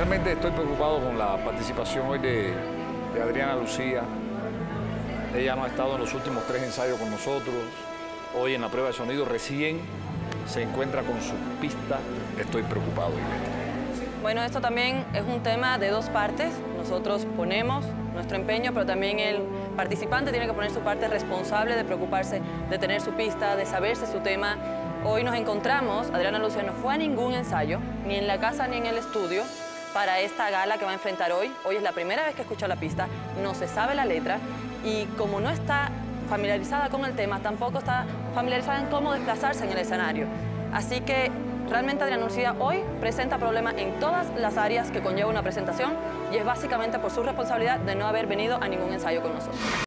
Realmente estoy preocupado con la participación hoy de, Adriana Lucía. Ella no ha estado en los últimos tres ensayos con nosotros. Hoy en la prueba de sonido recién se encuentra con su pista. Estoy preocupado. Bueno, esto también es un tema de dos partes. Nosotros ponemos nuestro empeño, pero también el participante tiene que poner su parte responsable de preocuparse de tener su pista, de saberse su tema. Hoy nos encontramos, Adriana Lucía no fue a ningún ensayo, ni en la casa ni en el estudio, para esta gala que va a enfrentar hoy. Hoy es la primera vez que escucha la pista, no se sabe la letra y como no está familiarizada con el tema, tampoco está familiarizada en cómo desplazarse en el escenario. Así que realmente Adriana Lucía hoy presenta problemas en todas las áreas que conlleva una presentación y es básicamente por su responsabilidad de no haber venido a ningún ensayo con nosotros.